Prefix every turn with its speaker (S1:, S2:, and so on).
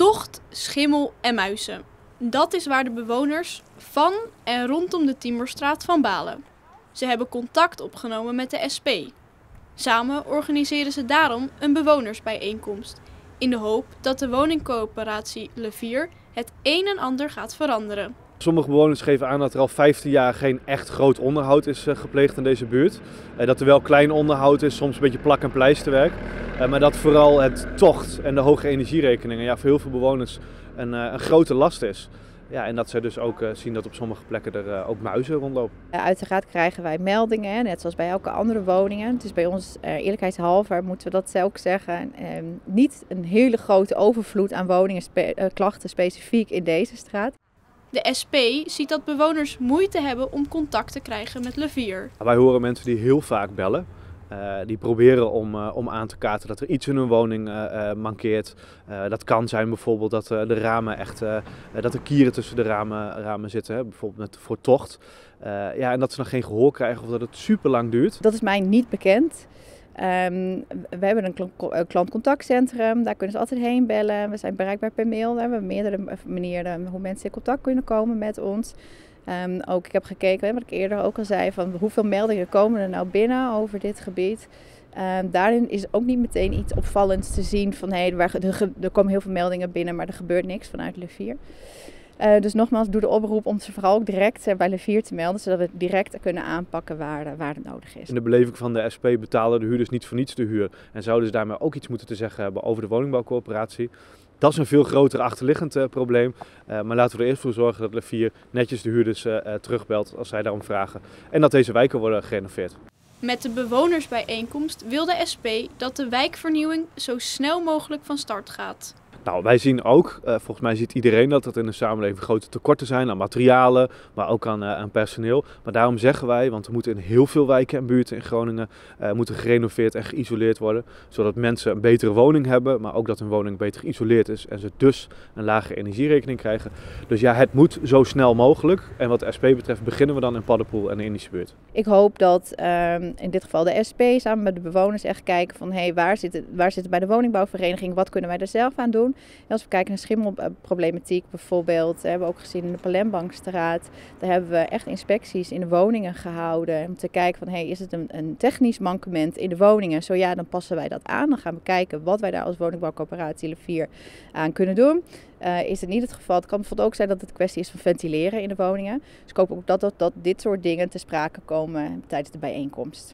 S1: Tocht, schimmel en muizen. Dat is waar de bewoners van en rondom de Timorstraat van balen. Ze hebben contact opgenomen met de SP. Samen organiseren ze daarom een bewonersbijeenkomst. In de hoop dat de woningcoöperatie Levier het een en ander gaat veranderen.
S2: Sommige bewoners geven aan dat er al 15 jaar geen echt groot onderhoud is eh, gepleegd in deze buurt. Eh, dat er wel klein onderhoud is, soms een beetje plak- en pleisterwerk. Eh, maar dat vooral het tocht en de hoge energierekeningen ja, voor heel veel bewoners een, een grote last is. Ja, en dat ze dus ook zien dat op sommige plekken er ook muizen rondlopen.
S3: Uiteraard krijgen wij meldingen, net zoals bij elke andere woningen. Het is bij ons, eerlijkheidshalve, moeten we dat ook zeggen, ehm, niet een hele grote overvloed aan woningen, klachten specifiek in deze straat.
S1: De SP ziet dat bewoners moeite hebben om contact te krijgen met Levier.
S2: Wij horen mensen die heel vaak bellen. Uh, die proberen om, uh, om aan te kaarten dat er iets in hun woning uh, mankeert. dat kan zijn bijvoorbeeld dat de ramen echt, dat er kieren tussen de ramen, ramen zitten, hè, bijvoorbeeld met, voor tocht. ja, en dat ze dan geen gehoor krijgen of dat het super lang duurt.
S3: Dat is mij niet bekend. Um, we hebben een klantcontactcentrum, daar kunnen ze altijd heen bellen. We zijn bereikbaar per mail. We hebben meerdere manieren hoe mensen in contact kunnen komen met ons. Um, ook, ik heb gekeken, wat ik eerder ook al zei, van hoeveel meldingen komen er nou binnen over dit gebied. Um, daarin is ook niet meteen iets opvallends te zien van hey, er, er komen heel veel meldingen binnen, maar er gebeurt niks vanuit Levier. Uh, dus nogmaals, doe de oproep om ze vooral ook direct uh, bij Levier te melden, zodat we direct kunnen aanpakken waar, uh, waar het nodig is.
S2: In de beleving van de SP betalen de huurders niet voor niets de huur en zouden ze daarmee ook iets moeten te zeggen hebben over de woningbouwcoöperatie. Dat is een veel groter achterliggend uh, probleem. Uh, maar laten we er eerst voor zorgen dat Levier netjes de huurders uh, terugbelt als zij daarom vragen. En dat deze wijken worden gerenoveerd.
S1: Met de bewonersbijeenkomst wil de SP dat de wijkvernieuwing zo snel mogelijk van start gaat.
S2: Nou, wij zien ook, uh, volgens mij ziet iedereen dat er in de samenleving grote tekorten zijn aan materialen, maar ook aan, uh, aan personeel. Maar daarom zeggen wij, want er moeten in heel veel wijken en buurten in Groningen uh, moeten gerenoveerd en geïsoleerd worden, zodat mensen een betere woning hebben, maar ook dat hun woning beter geïsoleerd is en ze dus een lage energierekening krijgen. Dus ja, het moet zo snel mogelijk. En wat de SP betreft beginnen we dan in Paddenpoel en de Indische buurt.
S3: Ik hoop dat um, in dit geval de SP samen met de bewoners echt kijken van hé, hey, waar zit het waar zit bij de woningbouwvereniging, wat kunnen wij er zelf aan doen? Als we kijken naar schimmelproblematiek bijvoorbeeld, hebben we ook gezien in de Palembankstraat. Daar hebben we echt inspecties in de woningen gehouden. Om te kijken van, hey, is het een, een technisch mankement in de woningen? Zo ja, dan passen wij dat aan. Dan gaan we kijken wat wij daar als woningbouwcoöperatie Levier aan kunnen doen. Uh, is het niet het geval. Het kan bijvoorbeeld ook zijn dat het een kwestie is van ventileren in de woningen. Dus ik hoop ook dat, dat, dat dit soort dingen te sprake komen tijdens de bijeenkomst.